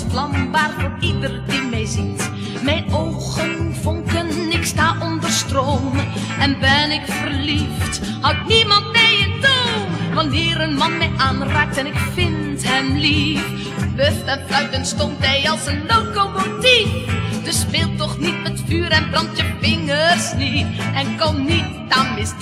ontvlambaar voor ieder die mij ziet. Mijn ogen vonken, ik sta onder stroom. En ben ik verliefd, houdt niemand mij in toom. Wanneer een man mij aanraakt en ik vind hem lief. Buft en fluitend stond hij als een locomotief. Dus speel toch niet met vuur en brand je vingers niet. En kom niet aan mis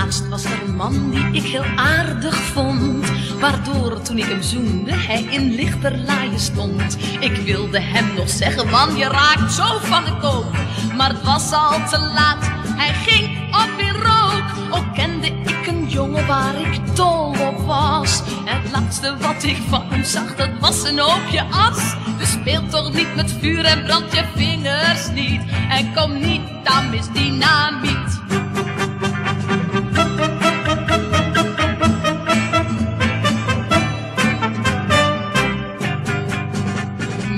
Laatst was er een man die ik heel aardig vond. Waardoor toen ik hem zoende, hij in lichterlaaien stond. Ik wilde hem nog zeggen, man, je raakt zo van de koop. Maar het was al te laat, hij ging op in rook. Ook kende ik een jongen waar ik dol op was. Het laatste wat ik van hem zag, dat was een hoopje as. Dus speel toch niet met vuur en brand je vingers niet. En kom niet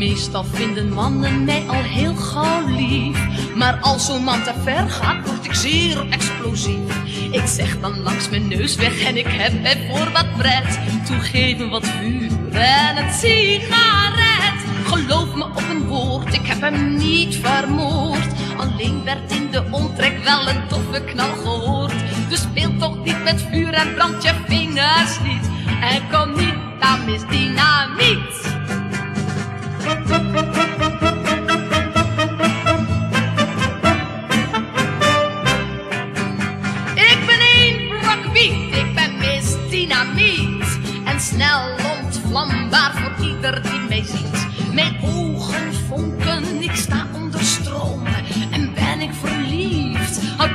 Meestal vinden mannen mij al heel gauw lief. Maar als zo'n man te ver gaat, word ik zeer explosief. Ik zeg dan langs mijn neus weg en ik heb bij voor wat pret. Toegeven wat vuur en een sigaret. Geloof me op een woord, ik heb hem niet vermoord. Alleen werd in de omtrek wel een toffe knal gehoord. Dus speel toch niet met vuur en brand je vingers niet. En kom niet aan mis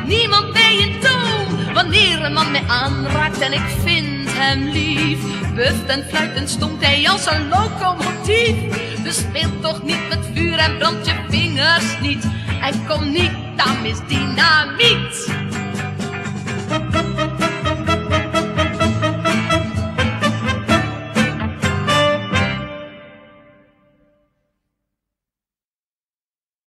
niemand mij in toom. Wanneer een man mij aanraakt en ik vind hem lief. Buft en fluitend stond hij als een locomotief. Dus speel toch niet met vuur en brand je vingers niet. En kom niet aan mis dynamiet.